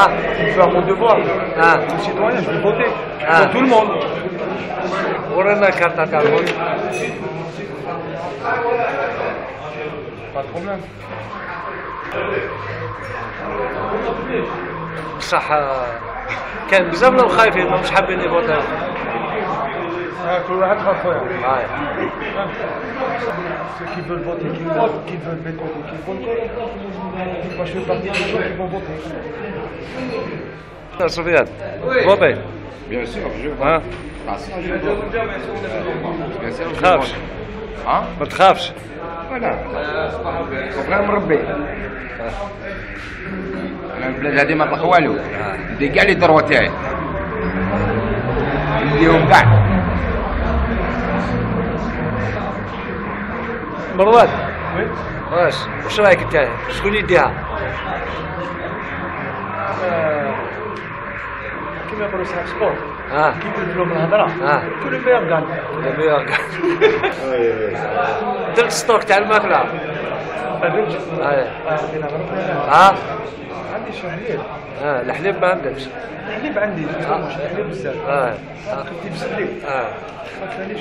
Ah, faire mon devoir. ah, Comme citoyen, je vais voter. Ah. Comme tout le monde. ورانا كارتا تاع الفوت Pas de problème. بصح آه، كان بزاف ناس خايفين مش حابين يفوتوا Ah, كل واحد خاف خويا. هاي Ceux qui veulent voter, qui votent, qui veulent mettre voter, qui votent. Moi, je fais partie des gens qui vont voter. سفيان فوتي Bien sûr, je ها Ah, ça, je vote. Bien sûr, je تخافش vote. Hein ما تخافش Voilà. غير مربي انا البلاد هذه ما طلق والو ندي كاع لي ثروه تاعي نديهم كاع مروان Oui. واش واش رأيك أنت؟ شكون يديها؟ Euh, كيما يقولوا صاحب سبور. آه. كي تبدلوا من الهضرة؟ آه. كل الميور كان درت ستوك تاع الماكلة. آه، غير ها عندي حليب. آه الحليب ما عندكش. الحليب عندي الحليب بزاف. آه. كنت بسلي آه. ما كانش